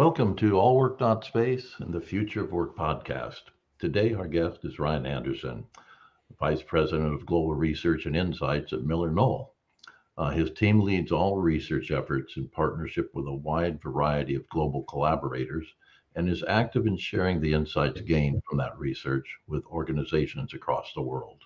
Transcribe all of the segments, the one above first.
Welcome to Allwork.Space and the Future of Work podcast. Today, our guest is Ryan Anderson, Vice President of Global Research and Insights at MillerKnoll. Uh, his team leads all research efforts in partnership with a wide variety of global collaborators and is active in sharing the insights gained from that research with organizations across the world.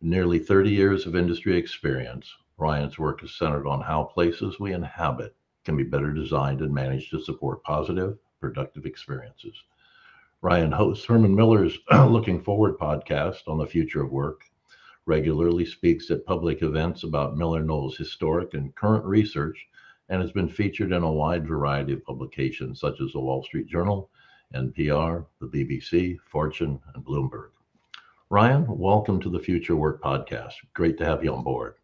With nearly 30 years of industry experience, Ryan's work is centered on how places we inhabit can be better designed and managed to support positive, productive experiences. Ryan hosts Herman Miller's Looking Forward podcast on the future of work, regularly speaks at public events about MillerKnoll's historic and current research, and has been featured in a wide variety of publications such as the Wall Street Journal, NPR, the BBC, Fortune, and Bloomberg. Ryan, welcome to the Future Work Podcast. Great to have you on board.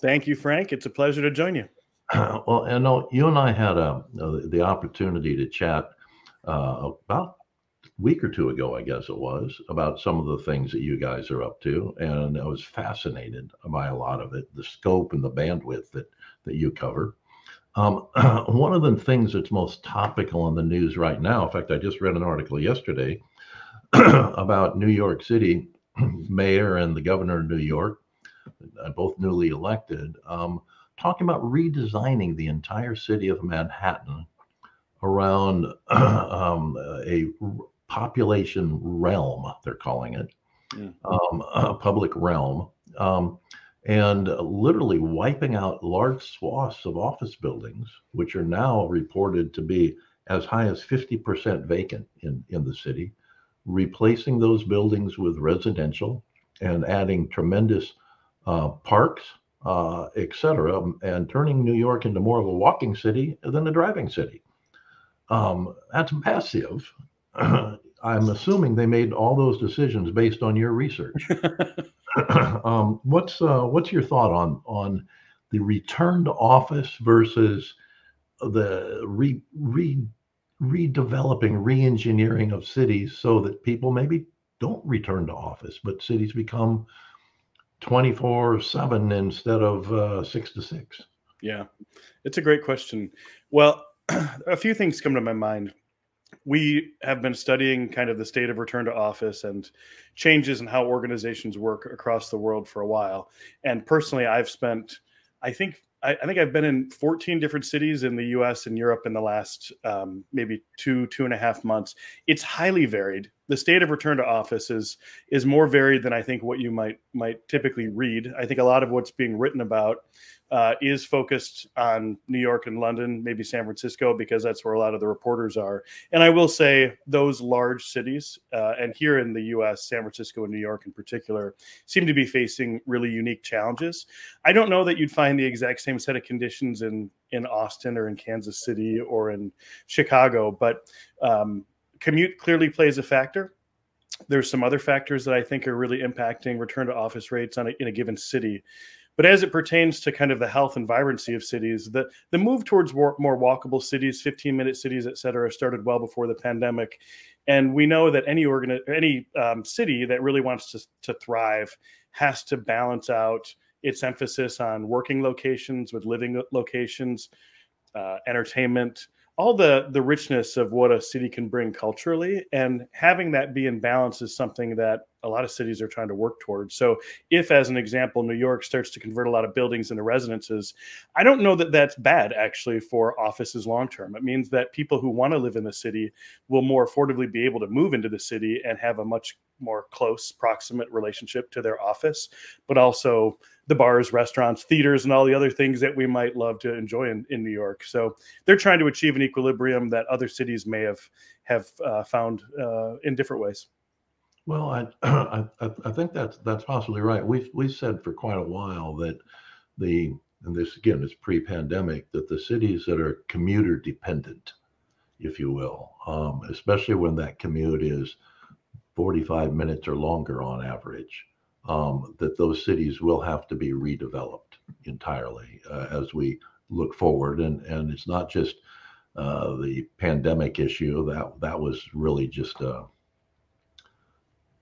Thank you, Frank. It's a pleasure to join you. well, I know you and I had a, uh, the opportunity to chat uh, about a week or two ago, I guess it was, about some of the things that you guys are up to, and I was fascinated by a lot of it, the scope and the bandwidth that that you cover. Um, one of the things that's most topical in the news right now, in fact, I just read an article yesterday about New York City mayor and the governor of New York, uh, both newly elected, um, talking about redesigning the entire city of Manhattan around um, a population realm, they're calling it, um, a public realm, um, and literally wiping out large swaths of office buildings, which are now reported to be as high as 50% vacant in, in the city replacing those buildings with residential and adding tremendous uh, parks, uh, et cetera, and turning New York into more of a walking city than a driving city. Um, that's massive. I'm assuming they made all those decisions based on your research. um, what's uh, what's your thought on on the return to office versus the re, re redeveloping, re-engineering of cities so that people maybe don't return to office, but cities become 24 7 instead of uh, 6 to 6 yeah it's a great question well a few things come to my mind we have been studying kind of the state of return to office and changes in how organizations work across the world for a while and personally i've spent i think I, I, think I've been in 14 different cities in the US and Europe in the last um, maybe two, two and a half months. It's highly varied. The state of return to office is, is more varied than I think what you might might typically read. I think a lot of what's being written about uh, is focused on New York and London, maybe San Francisco, because that's where a lot of the reporters are. And I will say those large cities, uh, and here in the US, San Francisco and New York in particular, seem to be facing really unique challenges. I don't know that you'd find the exact same set of conditions in, in Austin or in Kansas City or in Chicago, but um, commute clearly plays a factor there's some other factors that I think are really impacting return to office rates on a, in a given city. But as it pertains to kind of the health and vibrancy of cities, the, the move towards more, more walkable cities, 15 minute cities, et cetera, started well before the pandemic. And we know that any any um, city that really wants to, to thrive has to balance out its emphasis on working locations with living locations, uh, entertainment, all the the richness of what a city can bring culturally and having that be in balance is something that a lot of cities are trying to work towards. So if as an example new york starts to convert a lot of buildings into residences i don't know that that's bad actually for offices long term. It means that people who want to live in the city will more affordably be able to move into the city and have a much more close proximate relationship to their office but also the bars, restaurants, theaters, and all the other things that we might love to enjoy in, in New York. So they're trying to achieve an equilibrium that other cities may have have uh, found uh, in different ways. Well, I, I I think that's that's possibly right. We've we've said for quite a while that the and this again is pre-pandemic that the cities that are commuter dependent, if you will, um, especially when that commute is 45 minutes or longer on average, um, that those cities will have to be redeveloped entirely uh, as we look forward. And and it's not just uh, the pandemic issue that that was really just uh,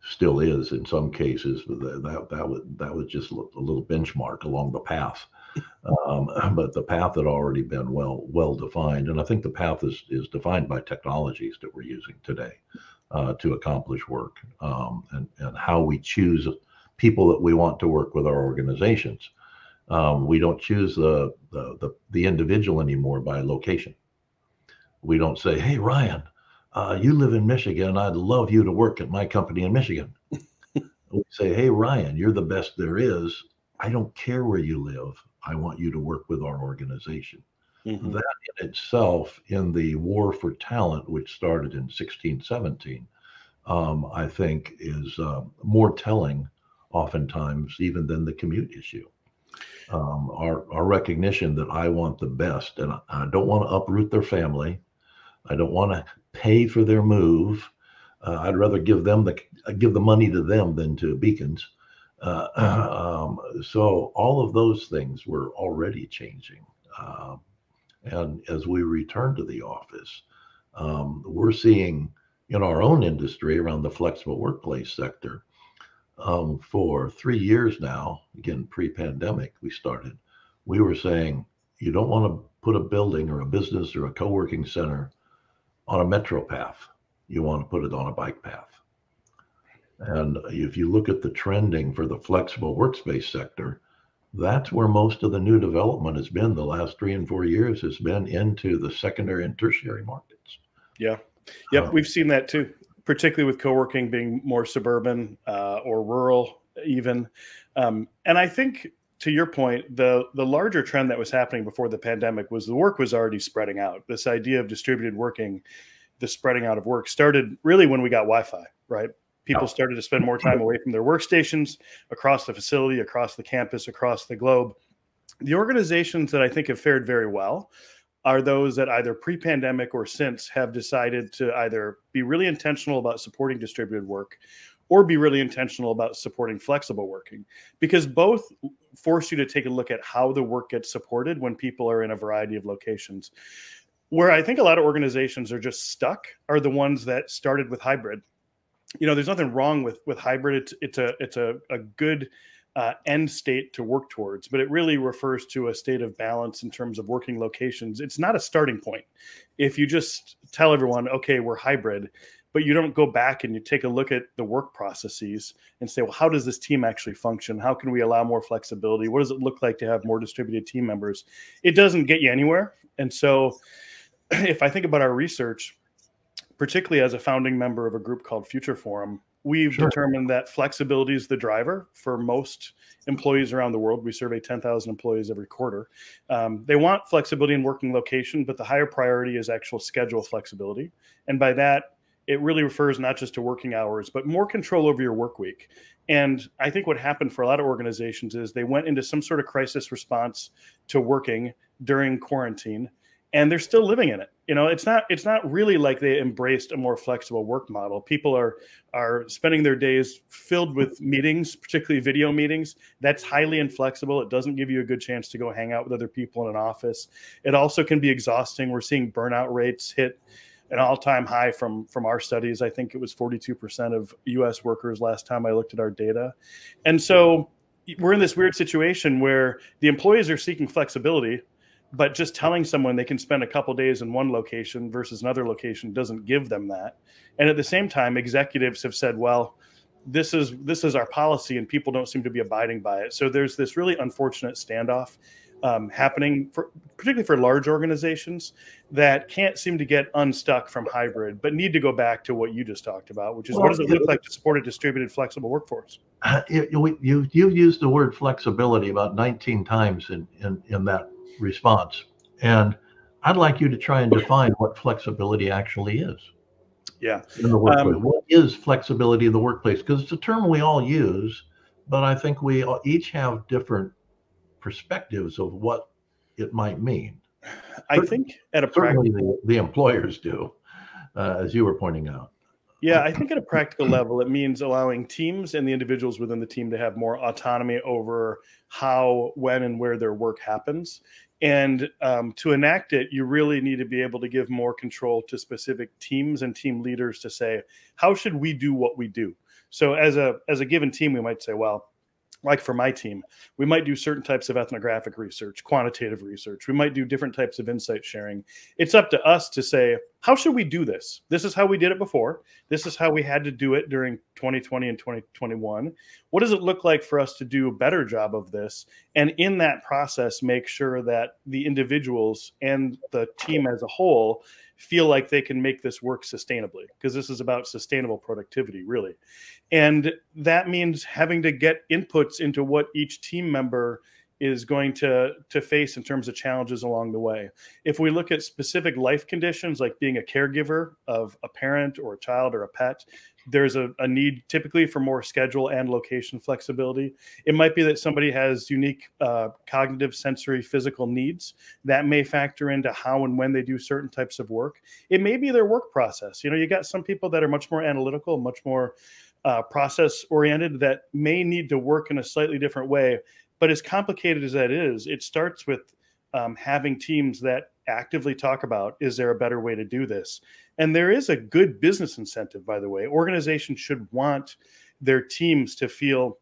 still is in some cases. That that, that was that was just a little benchmark along the path. Um, but the path had already been well well defined, and I think the path is is defined by technologies that we're using today uh, to accomplish work, um, and and how we choose people that we want to work with our organizations. Um, we don't choose the, the, the the individual anymore by location. We don't say, "Hey, Ryan, uh, you live in Michigan. I'd love you to work at my company in Michigan." we say, "Hey, Ryan, you're the best there is. I don't care where you live. I want you to work with our organization." Mm-hmm. That in itself, in the war for talent, which started in 1617, um, I think is uh, more telling, oftentimes, even than the commute issue um, our, our recognition that I want the best and I don't want to uproot their family. I don't want to pay for their move. Uh, I'd rather give them the give the money to them than to Beacons. Uh, um, so all of those things were already changing. Uh, and as we return to the office, um, we're seeing in our own industry around the flexible workplace sector um, for three years now, again, pre pandemic, we started, we were saying you don't want to put a building or a business or a co working center on a metro path. You want to put it on a bike path. And if you look at the trending for the flexible workspace sector, that's where most of the new development has been the last three and four years has been into the secondary and tertiary markets. Yeah. Yep. Um, we've seen that too particularly with co-working being more suburban uh, or rural even. Um, and i think to your point the the larger trend that was happening before the pandemic was the work was already spreading out. This idea of distributed working the spreading out of work started really when we got wi-fi right? People started to spend more time away from their workstations across the facility across the campus across the globe. The organizations that i think have fared very well are those that either pre-pandemic or since have decided to either be really intentional about supporting distributed work or be really intentional about supporting flexible working? Because both force you to take a look at how the work gets supported when people are in a variety of locations. Where i think a lot of organizations are just stuck are the ones that started with hybrid. You know there's nothing wrong with with hybrid. It's it's a it's a, a good uh, end state to work towards, but it really refers to a state of balance in terms of working locations. It's not a starting point. If you just tell everyone, okay, we're hybrid, but you don't go back and you take a look at the work processes and say, well, how does this team actually function? How can we allow more flexibility? What does it look like to have more distributed team members? It doesn't get you anywhere. And so, if I think about our research, particularly as a founding member of a group called Future Forum, we've sure. determined that flexibility is the driver for most employees around the world. We survey 10,000 employees every quarter. Um, they want flexibility in working location, but the higher priority is actual schedule flexibility. And by that, it really refers not just to working hours, but more control over your work week. And I think what happened for a lot of organizations is they went into some sort of crisis response to working during quarantine and they're still living in it. You know it's not it's not really like they embraced a more flexible work model. People are are spending their days filled with meetings particularly video meetings. That's highly inflexible. It doesn't give you a good chance to go hang out with other people in an office. It also can be exhausting. We're seeing burnout rates hit an all-time high from from our studies. I think it was 42% of us workers last time i looked at our data. And so we're in this weird situation where the employees are seeking flexibility but just telling someone they can spend a couple days in one location versus another location doesn't give them that. And at the same time executives have said well this is this is our policy and people don't seem to be abiding by it. So there's this really unfortunate standoff um, happening for particularly for large organizations that can't seem to get unstuck from hybrid but need to go back to what you just talked about which is well, what does it look like to support a distributed flexible workforce? Uh, you, you, you used the word flexibility about 19 times in, in, in that response. And I'd like you to try and define what flexibility actually is. Yeah. In the workplace. Um, what is flexibility in the workplace? Because it's a term we all use, but I think we each have different perspectives of what it might mean. I think at a practical the, the employers do, uh, as you were pointing out. Yeah, I think at a practical level, it means allowing teams and the individuals within the team to have more autonomy over how, when, and where their work happens. And um, to enact it, you really need to be able to give more control to specific teams and team leaders to say, how should we do what we do? So as a as a given team, we might say, well, like for my team, we might do certain types of ethnographic research, quantitative research. We might do different types of insight sharing. It's up to us to say, how should we do this? This is how we did it before. This is how we had to do it during 2020 and 2021. What does it look like for us to do a better job of this? And in that process, make sure that the individuals and the team as a whole feel like they can make this work sustainably because this is about sustainable productivity really and that means having to get inputs into what each team member is going to to face in terms of challenges along the way. If we look at specific life conditions like being a caregiver of a parent or a child or a pet, there's a, a, need typically for more schedule and location flexibility. It might be that somebody has unique uh, cognitive, sensory, physical needs that may factor into how and when they do certain types of work. It may be their work process. You know, you got some people that are much more analytical, much more uh, process oriented that may need to work in a slightly different way. But as complicated as that is, it starts with um, having teams that actively talk about is there a better way to do this? And there is a good business incentive by the way. Organizations should want their teams to feel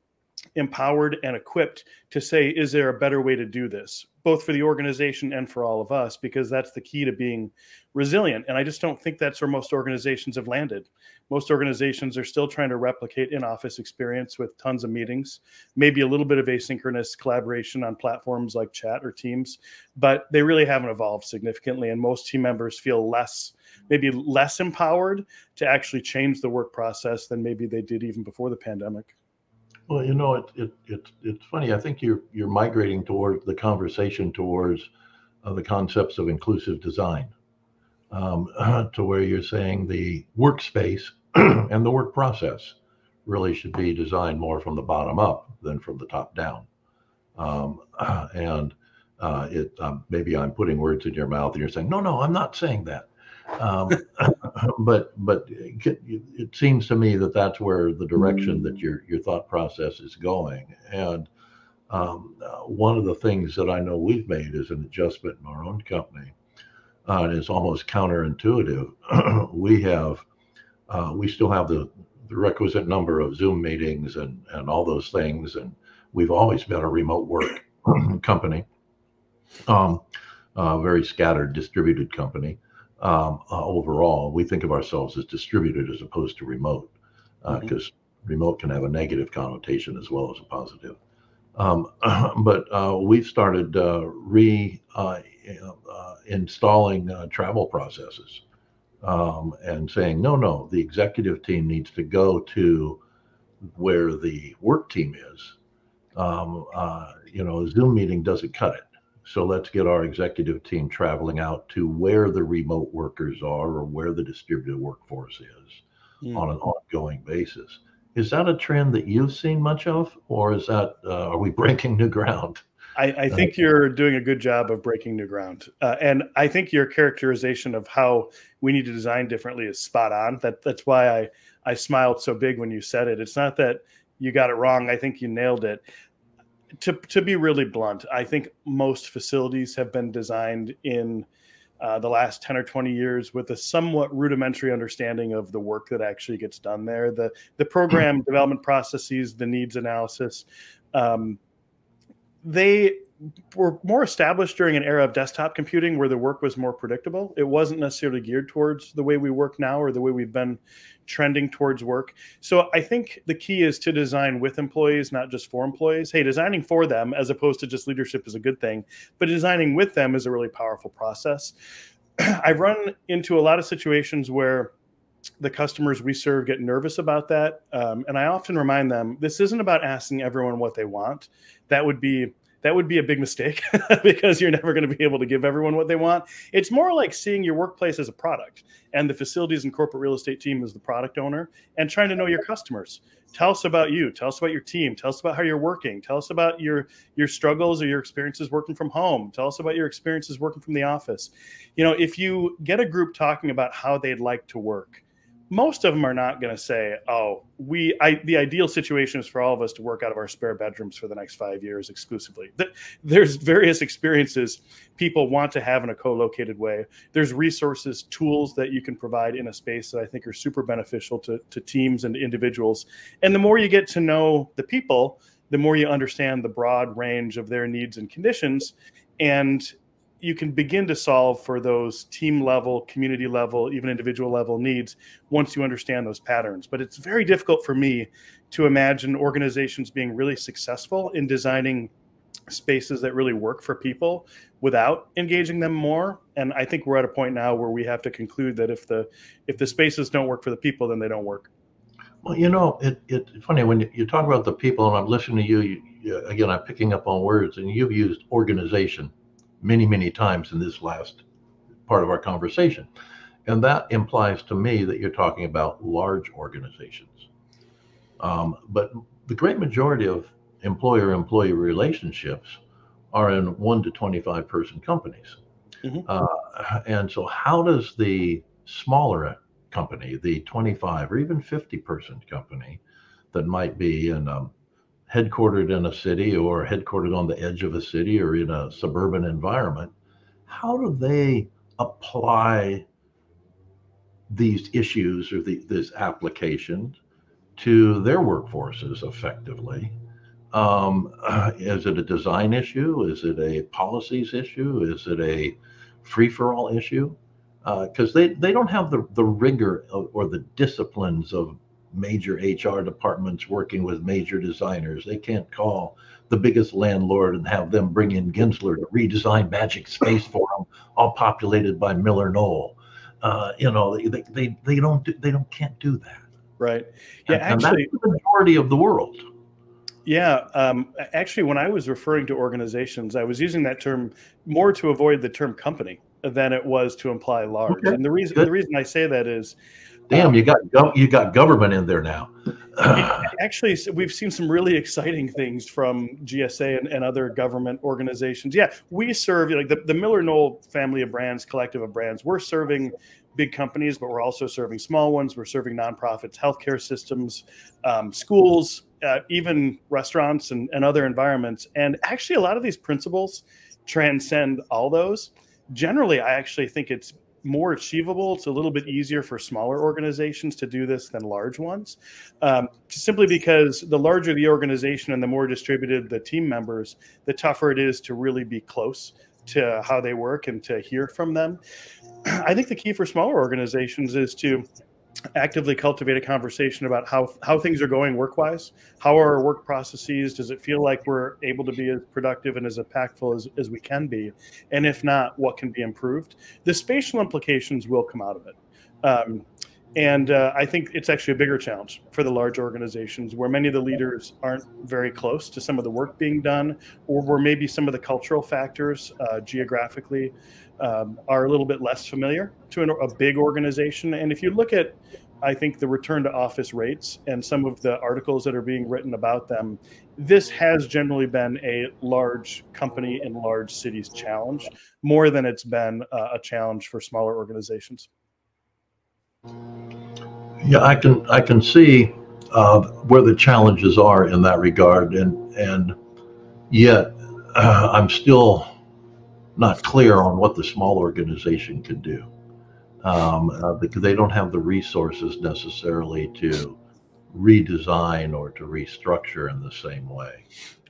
empowered and equipped to say is there a better way to do this both for the organization and for all of us because that's the key to being resilient. And i just don't think that's where most organizations have landed. Most organizations are still trying to replicate in office experience with tons of meetings maybe a little bit of asynchronous collaboration on platforms like chat or teams but they really haven't evolved significantly and most team members feel less maybe less empowered to actually change the work process than maybe they did even before the pandemic well, you know, it, it, it, it's funny. I think you're you're migrating toward the conversation towards uh, the concepts of inclusive design, um, to where you're saying the workspace and the work process really should be designed more from the bottom up than from the top down. Um, and uh, it um, maybe I'm putting words in your mouth, and you're saying, no, no, I'm not saying that. Um, but but it seems to me that that's where the direction that your your thought process is going. And um, uh, one of the things that I know we've made is an adjustment in our own company, uh, and it's almost counterintuitive. we have uh, we still have the the requisite number of Zoom meetings and and all those things, and we've always been a remote work company, um, a very scattered, distributed company um, uh, overall. We think of ourselves as distributed as opposed to remote, because uh, mm-hmm. remote can have a negative connotation as well as a positive. Um, but uh, we've started uh, re uh, uh, installing travel processes um, and saying, no, no, the executive team needs to go to where the work team is. Um, you know, a Zoom meeting doesn't cut it so let's get our executive team traveling out to where the remote workers are or where the distributed workforce is mm. on an ongoing basis. Is that a trend that you've seen much of, or is that uh, are we breaking new ground? I, I, think you're doing a good job of breaking new ground, uh, and I think your characterization of how we need to design differently is spot on. That that's why I I smiled so big when you said it. It's not that you got it wrong. I think you nailed it to to be really blunt, I think most facilities have been designed in uh, the last 10 or 20 years with a somewhat rudimentary understanding of the work that actually gets done there. The the program development processes, the needs analysis, um, they were more established during an era of desktop computing where the work was more predictable. It wasn't necessarily geared towards the way we work now or the way we've been trending towards work. So I think the key is to design with employees, not just for employees. Hey, designing for them as opposed to just leadership is a good thing, but designing with them is a really powerful process. I've run into a lot of situations where the customers we serve get nervous about that. Um, and I often remind them this isn't about asking everyone what they want. That would be that would be a big mistake because you're never going to be able to give everyone what they want. It's more like seeing your workplace as a product and the facilities and corporate real estate team as the product owner and trying to know your customers. Tell us about you. Tell us about your team. Tell us about how you're working. Tell us about your your struggles or your experiences working from home. Tell us about your experiences working from the office. You know, if you get a group talking about how they'd like to work, most of them are not going to say, "Oh, we." I, the ideal situation is for all of us to work out of our spare bedrooms for the next five years exclusively. There's various experiences people want to have in a co-located way. There's resources, tools that you can provide in a space that I think are super beneficial to, to teams and individuals. And the more you get to know the people, the more you understand the broad range of their needs and conditions. And you can begin to solve for those team level, community level, even individual level needs once you understand those patterns. But it's very difficult for me to imagine organizations being really successful in designing spaces that really work for people without engaging them more. And i think we're at a point now where we have to conclude that if the if the spaces don't work for the people then they don't work. Well you know it, it it's funny when you talk about the people and i'm listening to you, you, you again i'm picking up on words and you've used organization many, many times in this last part of our conversation. And that implies to me that you're talking about large organizations. Um, but the great majority of employer employee relationships are in one to 25 person companies. Mm-hmm. Uh, and so, how does the smaller company, the 25 or even 50 person company that might be in um, headquartered in a city or headquartered on the edge of a city or in a suburban environment, how do they apply these issues or the, this application to their workforces effectively? Um, is it a design issue? Is it a policies issue? Is it a free for all issue? Because uh, they, they don't have the, the rigor or the disciplines of major HR departments working with major designers. They can't call the biggest landlord and have them bring in Gensler to redesign Magic Space for them, all populated by MillerKnoll. Uh, you know, they, they they don't do, they don't can't do that. Right. Yeah. And, actually, and that's the majority of the world. Yeah, um, actually, when I was referring to organizations, I was using that term more to avoid the term company than it was to imply large. Okay, and the reason good. the reason I say that is Damn, you got you got government in there now. Actually, we've seen some really exciting things from GSA and, and other government organizations. Yeah, we serve like the, the MillerKnoll family of brands, collective of brands. We're serving big companies, but we're also serving small ones. We're serving nonprofits, healthcare systems, um, schools, uh, even restaurants and, and other environments. And actually, a lot of these principles transcend all those. Generally, I actually think it's more achievable. It's a little bit easier for smaller organizations to do this than large ones, um, simply because the larger the organization and the more distributed the team members, the tougher it is to really be close to how they work and to hear from them. I think the key for smaller organizations is to actively cultivate a conversation about how how things are going work wise how are our work processes? Does it feel like we're able to be as productive and as impactful as, as we can be? And if not what can be improved? The spatial implications will come out of it. Um, and uh, I think it's actually a bigger challenge for the large organizations where many of the leaders aren't very close to some of the work being done, or where maybe some of the cultural factors uh, geographically um, are a little bit less familiar to an, a big organization. And if you look at, I think, the return to office rates and some of the articles that are being written about them, this has generally been a large company in large cities challenge more than it's been uh, a challenge for smaller organizations. Yeah, I can I can see uh, where the challenges are in that regard, and and yet uh, I'm still not clear on what the small organization can do um, uh, because they don't have the resources necessarily to redesign or to restructure in the same way.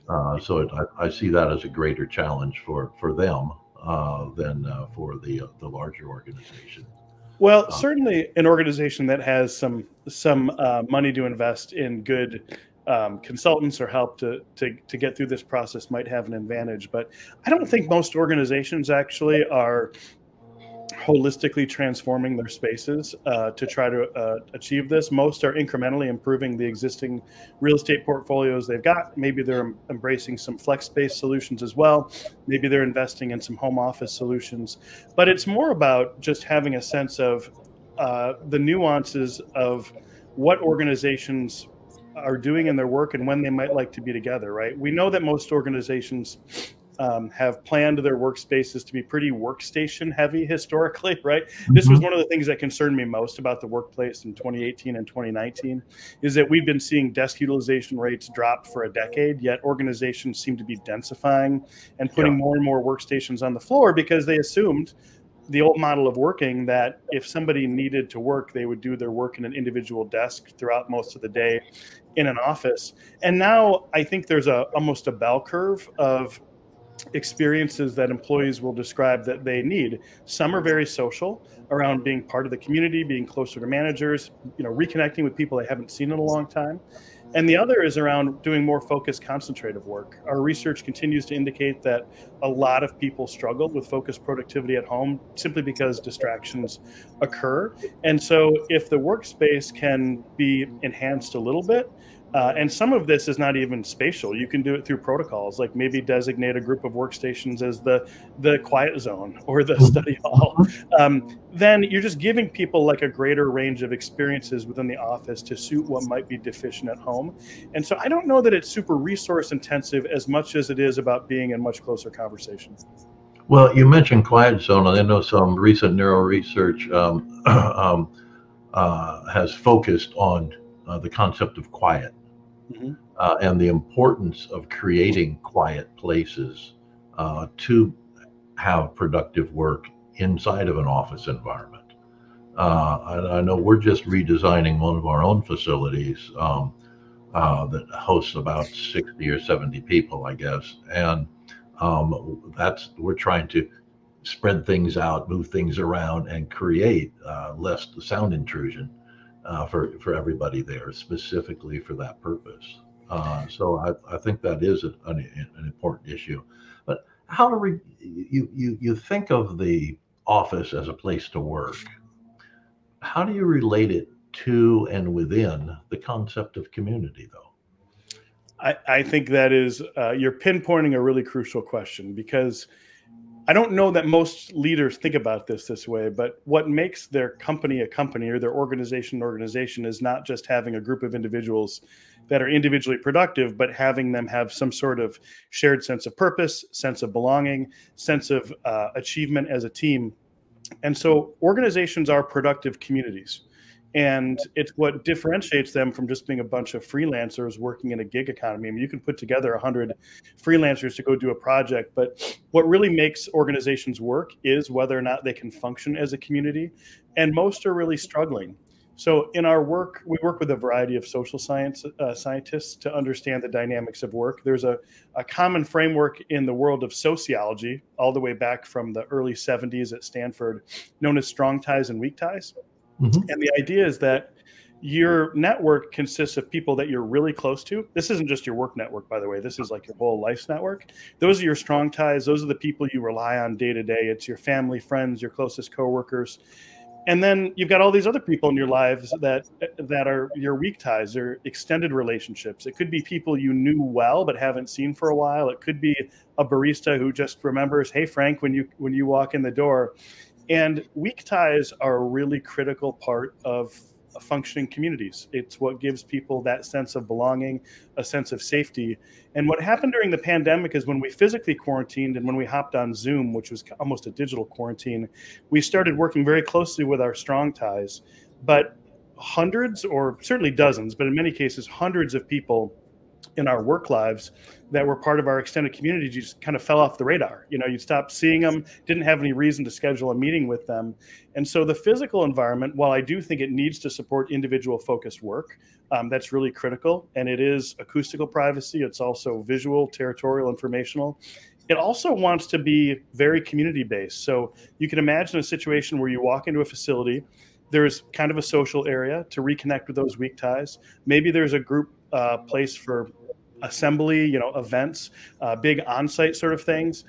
Uh, so it, I, I, see that as a greater challenge for for them uh, than uh, for the the larger organization. Well, certainly an organization that has some some uh, money to invest in good um, consultants or help to, to to get through this process might have an advantage. But I don't think most organizations actually are holistically transforming their spaces uh, to try to uh, achieve this. Most are incrementally improving the existing real estate portfolios they've got. Maybe they're embracing some flex space solutions as well. Maybe they're investing in some home office solutions. But it's more about just having a sense of uh, the nuances of what organizations are doing in their work and when they might like to be together, right? We know that most organizations um, have planned their workspaces to be pretty workstation heavy historically, right? Mm-hmm. This was mm-hmm. one of the things that concerned me most about the workplace in 2018 and 2019 is that we've been seeing desk utilization rates drop for a decade, yet organizations seem to be densifying and putting yeah. more and more workstations on the floor because they assumed the old model of working that if somebody needed to work, they would do their work in an individual desk throughout most of the day in an office. And now I think there's a almost a bell curve of experiences that employees will describe that they need. Some are very social around being part of the community, being closer to managers, you know, reconnecting with people they haven't seen in a long time. And the other is around doing more focused, concentrative work. Our research continues to indicate that a lot of people struggle with focused productivity at home simply because distractions occur. And so, if the workspace can be enhanced a little bit, uh, and some of this is not even spatial. You can do it through protocols, like maybe designate a group of workstations as the the quiet zone or the study hall. Um, then you're just giving people like a greater range of experiences within the office to suit what might be deficient at home. And so I don't know that it's super resource intensive as much as it is about being in much closer conversation. Well, you mentioned quiet zone. and I know some recent neuro research um, um, uh, has focused on uh, the concept of quiet mm-hmm. uh, and the importance of creating quiet places uh, to have productive work inside of an office environment. Uh, I, I, know we're just redesigning one of our own facilities um, uh, that hosts about 60 or 70 people, I guess, and um, that's we're trying to spread things out, move things around, and create uh, less sound intrusion uh, for for everybody there, specifically for that purpose. Uh, so I, I think that is an, an important issue. But how do you you you think of the office as a place to work? How do you relate it to and within the concept of community, though? I, I think that is uh, you're pinpointing a really crucial question because I don't know that most leaders think about this this way, but what makes their company a company or their organization an organization is not just having a group of individuals that are individually productive, but having them have some sort of shared sense of purpose, sense of belonging, sense of uh, achievement as a team. And so organizations are productive communities and it's what differentiates them from just being a bunch of freelancers working in a gig economy. I mean, you can put together 100 freelancers to go do a project, but what really makes organizations work is whether or not they can function as a community. And most are really struggling. So, in our work, we work with a variety of social science uh, scientists to understand the dynamics of work. There's a, a common framework in the world of sociology, all the way back from the early 70s at Stanford, known as strong ties and weak ties. Mm-hmm. And the idea is that your network consists of people that you're really close to. This isn't just your work network, by the way. This is like your whole life's network. Those are your strong ties. Those are the people you rely on day to day. It's your family, friends, your closest coworkers. And then you've got all these other people in your lives that that are your weak ties or extended relationships. It could be people you knew well but haven't seen for a while. It could be a barista who just remembers, "Hey Frank, when you when you walk in the door." And weak ties are a really critical part of functioning communities. It's what gives people that sense of belonging, a sense of safety. And what happened during the pandemic is when we physically quarantined and when we hopped on Zoom, which was almost a digital quarantine, we started working very closely with our strong ties. But hundreds, or certainly dozens, but in many cases, hundreds of people in our work lives that were part of our extended community just kind of fell off the radar. You know, you stopped seeing them, didn't have any reason to schedule a meeting with them. And so the physical environment, while I do think it needs to support individual focused work, um, that's really critical. And it is acoustical privacy, it's also visual, territorial, informational. It also wants to be very community based. So you can imagine a situation where you walk into a facility, there's kind of a social area to reconnect with those weak ties. Maybe there's a group uh, place for assembly, you know, events, uh, big on-site sort of things.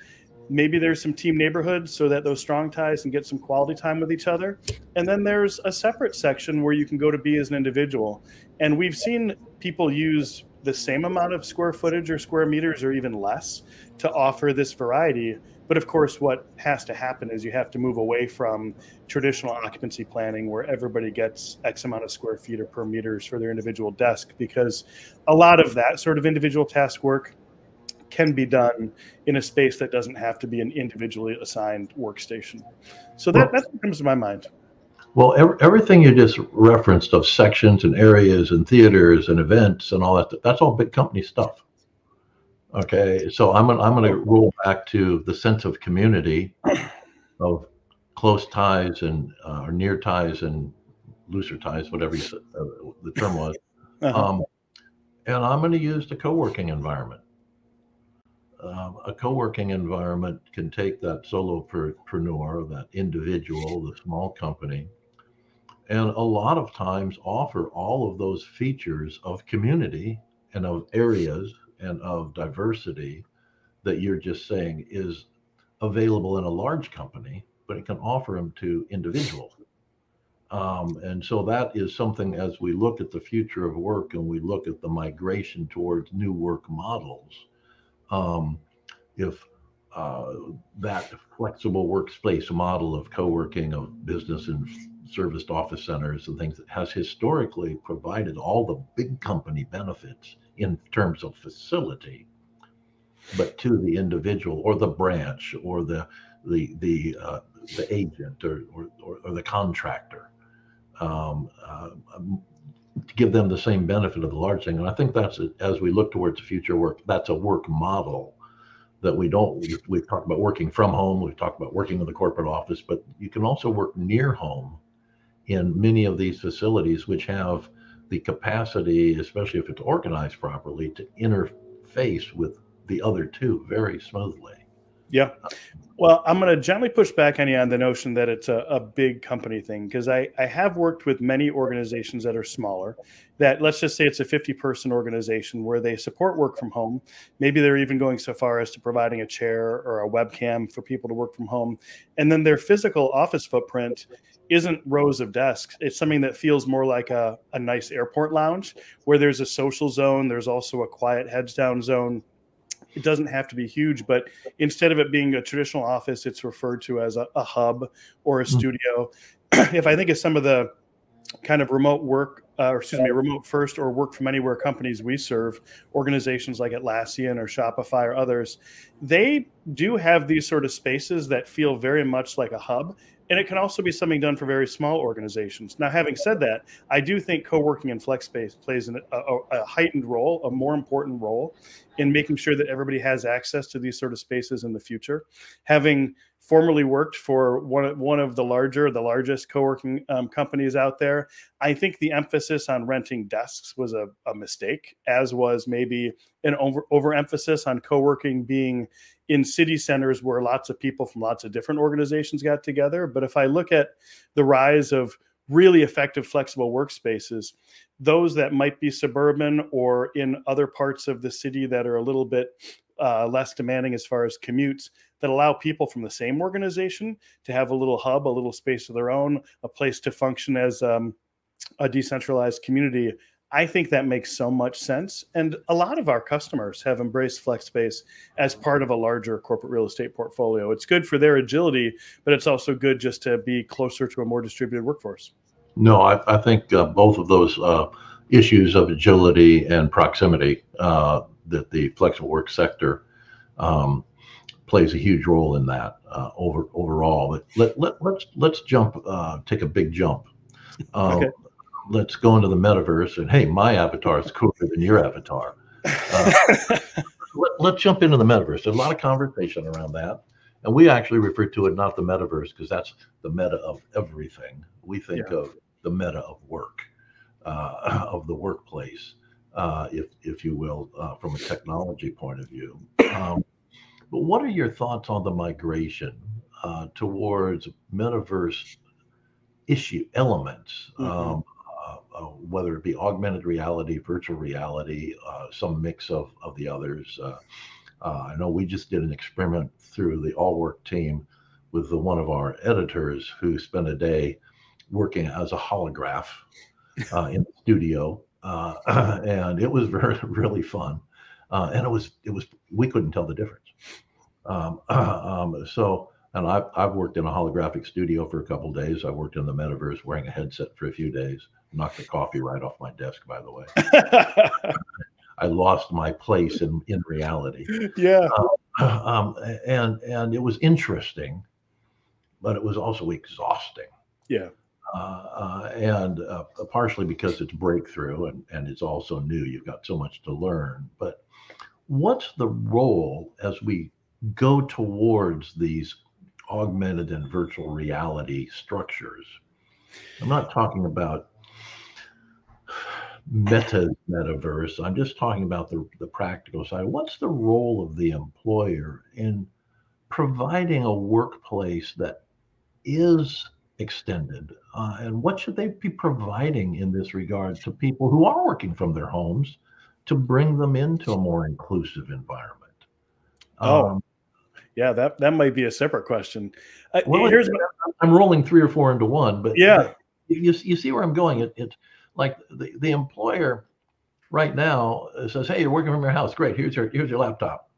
Maybe there's some team neighborhoods so that those strong ties and get some quality time with each other. And then there's a separate section where you can go to be as an individual. And we've seen people use the same amount of square footage or square meters or even less to offer this variety but of course, what has to happen is you have to move away from traditional occupancy planning where everybody gets X amount of square feet or per meters for their individual desk, because a lot of that sort of individual task work can be done in a space that doesn't have to be an individually assigned workstation. So that, that's what comes to my mind. Well, everything you just referenced of sections and areas and theaters and events and all that, that's all big company stuff. Okay, so I'm gonna, I'm going to roll back to the sense of community, of close ties and uh, or near ties and looser ties, whatever you said, uh, the term was. Uh-huh. Um, and I'm going to use the co-working environment. Um, a co-working environment can take that solopreneur, that individual, the small company, and a lot of times offer all of those features of community and of areas and of diversity that you're just saying is available in a large company, but it can offer them to individuals. Um, and so that is something as we look at the future of work and we look at the migration towards new work models. Um, if uh, that flexible workspace model of co-working of business and serviced office centers and things that has historically provided all the big company benefits in terms of facility but to the individual or the branch or the the the uh, the agent or, or, or the contractor um, uh, um, to give them the same benefit of the large thing. And I think that's as we look towards the future work, that's a work model that we don't. We've talked about working from home. We've talked about working in the corporate office, but you can also work near home in many of these facilities, which have the capacity, especially if it's organized properly, to interface with the other two very smoothly. Yeah. Well, I'm going to gently push back on you on the notion that it's a, a big company thing because I, I have worked with many organizations that are smaller. That let's just say it's a 50 person organization where they support work from home. Maybe they're even going so far as to providing a chair or a webcam for people to work from home. And then their physical office footprint isn't rows of desks. It's something that feels more like a, a nice airport lounge where there's a social zone. There's also a quiet heads down zone it doesn't have to be huge, but instead of it being a traditional office, it's referred to as a, a hub or a mm-hmm. studio. if I think of some of the kind of remote work, uh, or excuse me, remote first or work from anywhere companies we serve, organizations like Atlassian or Shopify or others, they do have these sort of spaces that feel very much like a hub. And it can also be something done for very small organizations. Now, having said that, I do think co-working and flex space plays an, a, a, heightened role, a more important role in making sure that everybody has access to these sort of spaces in the future. Having formerly worked for one, one of the larger, the largest co-working um, companies out there, I think the emphasis on renting desks was a, a mistake, as was maybe an over overemphasis on co-working being in city centers where lots of people from lots of different organizations got together. But if I look at the rise of really effective flexible workspaces, those that might be suburban or in other parts of the city that are a little bit uh, less demanding as far as commutes, that allow people from the same organization to have a little hub, a little space of their own, a place to function as um, a decentralized community I think that makes so much sense. And a lot of our customers have embraced FlexSpace as part of a larger corporate real estate portfolio. It's good for their agility, but it's also good just to be closer to a more distributed workforce. No, I, I think uh, both of those uh, issues of agility and proximity uh, that the flexible work sector um, plays a huge role in that uh, over overall. But let, let, let's let's jump, uh, take a big jump. Uh, okay let's go into the metaverse and hey, my avatar is cooler than your avatar. Uh, let, us jump into the metaverse. There's a lot of conversation around that. And we actually refer to it not the metaverse because that's the meta of everything. We think yeah. of the meta of work, uh, of the workplace, uh, if if you will, uh, from a technology point of view. Um, but what are your thoughts on the migration uh, towards metaverse issue elements? Mm-hmm. Um, uh, whether it be augmented reality, virtual reality, uh, some mix of, of the others. Uh, uh, I know we just did an experiment through the All Work team with the, one of our editors who spent a day working as a holograph uh, in the studio, and it was very really fun. and it was it was we couldn't tell the difference. Um, um, so and I've, I've worked in a holographic studio for a couple days. I worked in the metaverse wearing a headset for a few days knocked the coffee right off my desk, by the way. I lost my place in, in reality. Yeah. Uh, um, and and it was interesting, but it was also exhausting. Yeah. Uh, uh, and uh, partially because it's breakthrough and, and it's also new. You've got so much to learn. But what's the role as we go towards these augmented and virtual reality structures. I'm not talking about meta metaverse. I'm just talking about the, the practical side. What's the role of the employer in providing a workplace that is extended? Uh, and what should they be providing in this regard to people who are working from their homes to bring them into a more inclusive environment? Oh, um, yeah, that, that might be a separate question. Uh, well, here's I'm rolling three or four into one, but yeah, you, you see where I'm going. It, it's like the, the employer right now says, "Hey, you're working from your house. Great. Here's your here's your laptop.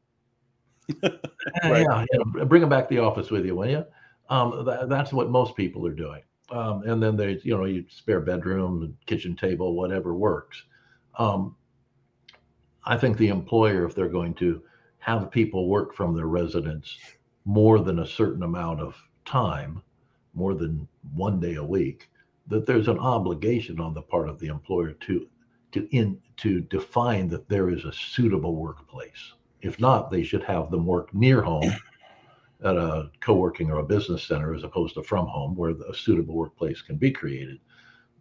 right. Yeah, know, bring them back to the office with you, will you?" Um, that, that's what most people are doing. Um, and then they, you know, you spare bedroom, kitchen table, whatever works. Um, I think the employer, if they're going to have people work from their residence more than a certain amount of time, more than one day a week, that there's an obligation on the part of the employer to to in to define that there is a suitable workplace. If not, they should have them work near home at a co-working or a business center as opposed to from home where a suitable workplace can be created.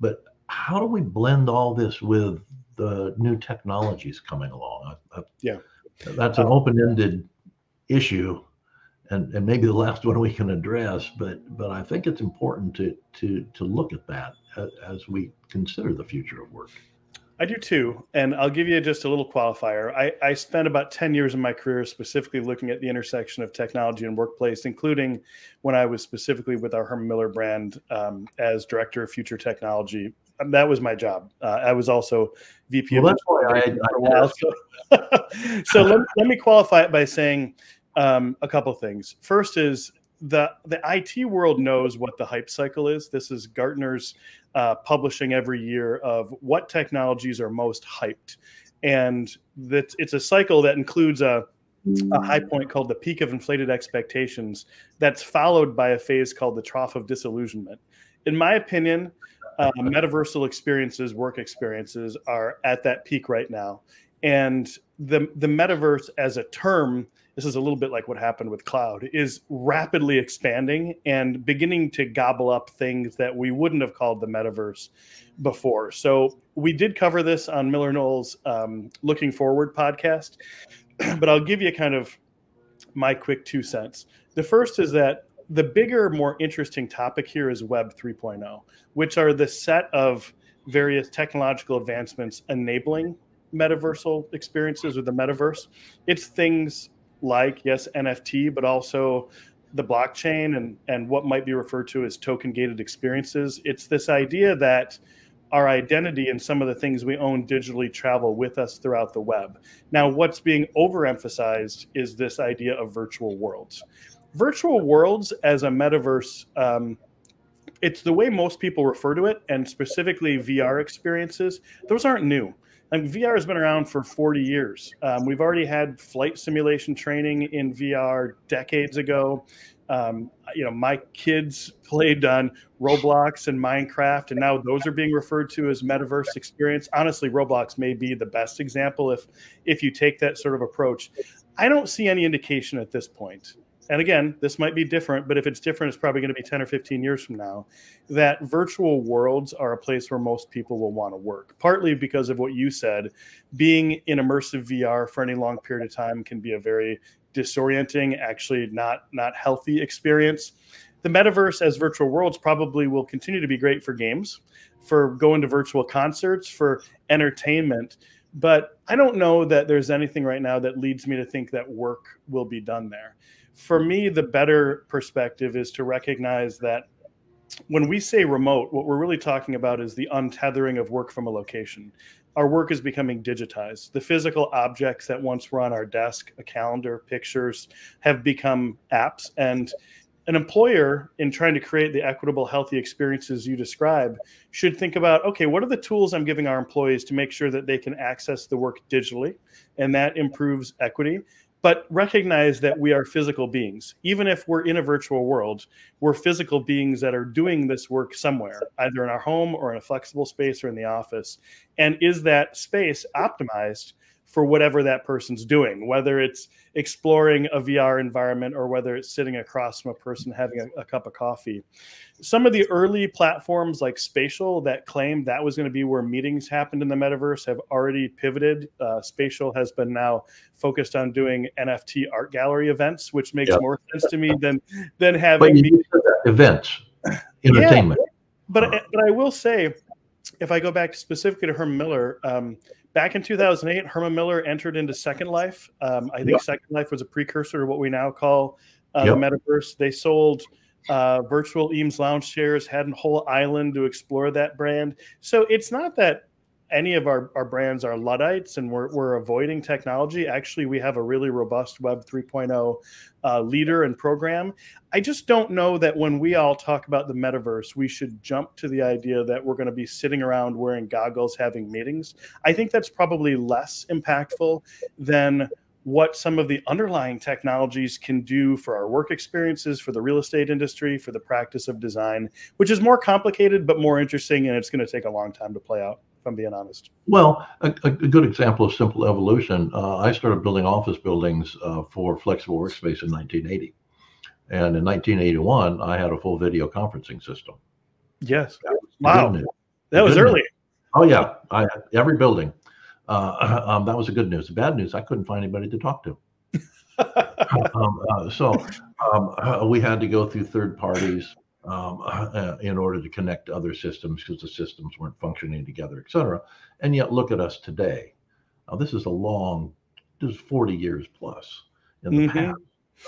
But how do we blend all this with the new technologies coming along? I, I, yeah, that's an open-ended issue and, and maybe the last one we can address, but but I think it's important to to to look at that as, we consider the future of work. I do too. And I'll give you just a little qualifier. I, I, spent about 10 years of my career specifically looking at the intersection of technology and workplace, including when I was specifically with our Herman Miller brand um, as director of future technology. Um, that was my job. Uh, I was also VP well, of that's why I, while. So, so let, let me qualify it by saying um, a couple things. First is the the IT world knows what the hype cycle is. This is Gartner's uh, publishing every year of what technologies are most hyped, and that it's a cycle that includes a a high point called the peak of inflated expectations that's followed by a phase called the trough of disillusionment. In my opinion, uh, metaversal experiences, work experiences are at that peak right now. And the, the metaverse as a term this is a little bit like what happened with cloud is rapidly expanding and beginning to gobble up things that we wouldn't have called the metaverse before so we did cover this on MillerKnoll's um, looking forward podcast but i'll give you kind of my quick two cents the first is that the bigger more interesting topic here is web 3.0 which are the set of various technological advancements enabling metaversal experiences with the metaverse. It's things like yes nft but also the blockchain and and what might be referred to as token gated experiences. It's this idea that our identity and some of the things we own digitally travel with us throughout the web. Now what's being overemphasized is this idea of virtual worlds virtual worlds as a metaverse um, it's the way most people refer to it and specifically vr experiences those aren't new like VR has been around for 40 years. Um, we've already had flight simulation training in VR decades ago. Um, you know, my kids played on Roblox and Minecraft, and now those are being referred to as metaverse experience. Honestly, Roblox may be the best example if if you take that sort of approach. I don't see any indication at this point and again, this might be different, but if it's different, it's probably going to be 10 or 15 years from now, that virtual worlds are a place where most people will want to work. Partly because of what you said, being in immersive VR for any long period of time can be a very disorienting, actually not not healthy experience. The metaverse as virtual worlds probably will continue to be great for games, for going to virtual concerts, for entertainment. But I don't know that there's anything right now that leads me to think that work will be done there for me, the better perspective is to recognize that when we say remote, what we're really talking about is the untethering of work from a location. Our work is becoming digitized. The physical objects that once were on our desk, a calendar, pictures, have become apps. And an employer, in trying to create the equitable, healthy experiences you describe, should think about okay, what are the tools I'm giving our employees to make sure that they can access the work digitally? And that improves equity but recognize that we are physical beings. Even if we're in a virtual world, we're physical beings that are doing this work somewhere, either in our home or in a flexible space or in the office. And is that space optimized for whatever that person's doing, whether it's exploring a VR environment or whether it's sitting across from a person having a, a cup of coffee. Some of the early platforms like Spatial that claimed that was going to be where meetings happened in the metaverse have already pivoted. Uh, Spatial has been now focused on doing NFT art gallery events, which makes yep. more sense to me than than having events, entertainment. Yeah, but but I will say, if I go back specifically to Herman Miller, um, back in 2008, Herman Miller entered into Second Life. Um, I think yep. Second Life was a precursor to what we now call uh, yep. the metaverse. They sold uh, virtual Eames lounge chairs, had a whole island to explore that brand. So it's not that any of our, our brands are Luddites and we're, we're avoiding technology. Actually, we have a really robust Web 3.0 uh, leader and program. I just don't know that when we all talk about the metaverse, we should jump to the idea that we're going to be sitting around wearing goggles having meetings. I think that's probably less impactful than what some of the underlying technologies can do for our work experiences, for the real estate industry, for the practice of design, which is more complicated but more interesting, and it's going to take a long time to play out if I'm being honest. Well, a, a good example of simple evolution. Uh, I started building office buildings uh, for flexible workspace in 1980. And in 1981, I had a full video conferencing system. Yes. Wow. That was early. News. Oh, yeah. I every building. Uh, um, that was the good news. The bad news, I couldn't find anybody to talk to. um, uh, so um, uh, we had to go through third parties um, uh, in order to connect to other systems because the systems weren't functioning together, et cetera. And yet, look at us today. Now, this is a long, this is 40 years plus in the mm-hmm. past.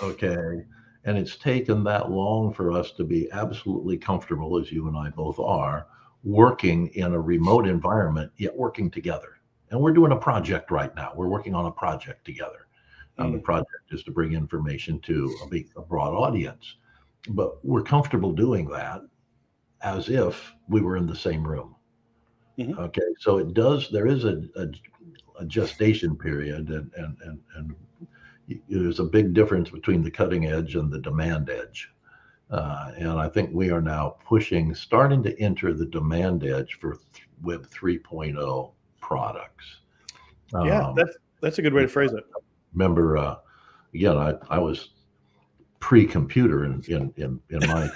Okay. And it's taken that long for us to be absolutely comfortable, as you and I both are, working in a remote environment, yet working together. And we're doing a project right now. We're working on a project together. Mm-hmm. Um, the mm. project is to bring information to a, big, a broad audience but we're comfortable doing that as if we were in the same room. Mm-hmm. Okay, so it does. There is a, a, a gestation period, and and and and there's a big difference between the cutting edge and the demand edge. Uh, and I think we are now pushing, starting to enter the demand edge for th- Web 3.0 products. Yeah, um, that's that's a good way to phrase it. Remember, uh, again, I, I was pre-computer in in in, in my,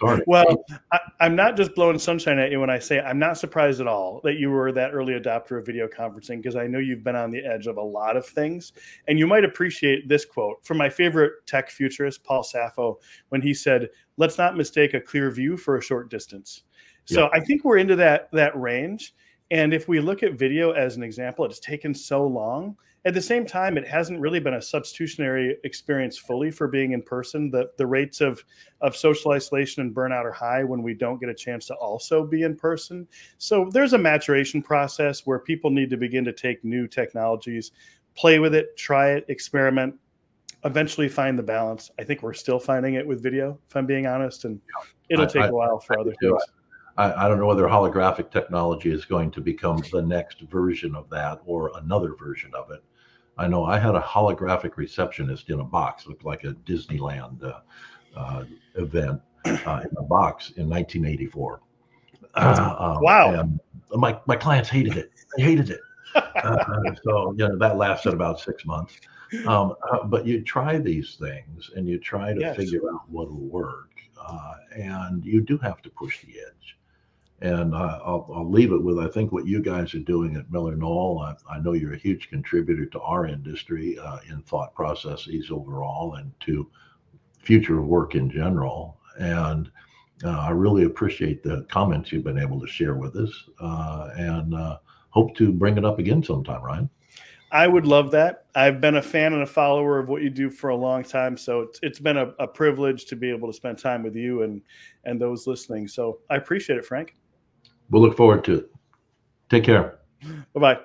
my. Well, I, am not just blowing sunshine at you when I say I'm not surprised at all that you were that early adopter of video conferencing because I know you've been on the edge of a lot of things, and you might appreciate this quote from my favorite tech futurist, Paul Saffo, when he said, "Let's not mistake a clear view for a short distance." So yeah. I think we're into that that range. And if we look at video as an example, it's taken so long at the same time, it hasn't really been a substitutionary experience fully for being in person. The the rates of of social isolation and burnout are high when we don't get a chance to also be in person. So there's a maturation process where people need to begin to take new technologies, play with it, try it, experiment, eventually find the balance. I think we're still finding it with video, if I'm being honest, and it'll take I, a while for I, other things. I, I, don't know whether holographic technology is going to become the next version of that or another version of it. I know I had a holographic receptionist in a box, looked like a Disneyland uh, uh, event uh, in a box in 1984. Uh, um, wow! And my my clients hated it. They hated it. Uh, so you know that lasted about six months. Um, uh, but you try these things and you try to yes. figure out what'll work, and you do have to push the edge. And I, will I'll leave it with I think what you guys are doing at MillerKnoll. I, I know you're a huge contributor to our industry uh, in thought processes overall and to future work in general. And uh, I really appreciate the comments you've been able to share with us uh, and uh, hope to bring it up again sometime, Ryan. I would love that. I've been a fan and a follower of what you do for a long time, so it's, it's been a, a privilege to be able to spend time with you and and those listening. So I appreciate it, Frank. We'll look forward to it. Take care. Bye bye.